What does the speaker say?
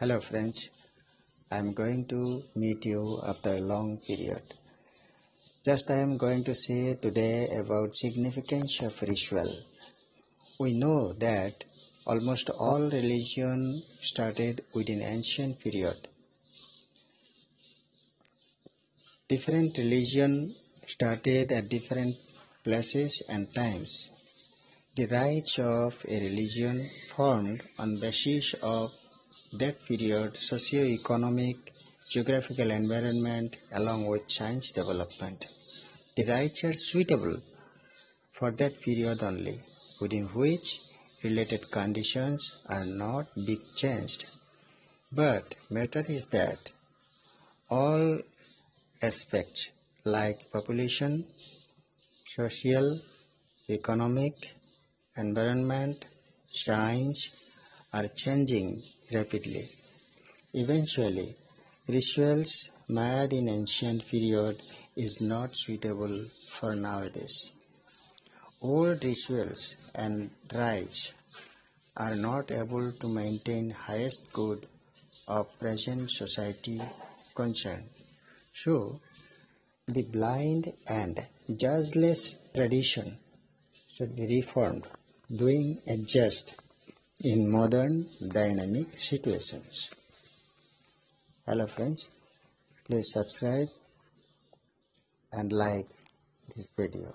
Hello friends, I am going to meet you after a long period. Just I am going to say today about significance of ritual. We know that almost all religion started within ancient period. Different religion started at different places and times. The rites of a religion formed on basis of that period socio-economic geographical environment along with science development. The rites are suitable for that period only, within which related conditions are not big changed. But matter is that all aspects like population, social, economic, environment, science are changing rapidly. Eventually, rituals made in ancient period is not suitable for nowadays. Old rituals and rites are not able to maintain highest good of present society concern. So, the blind and judgeless tradition should be reformed, doing adjust in modern dynamic situations. Hello friends, please subscribe and like this video.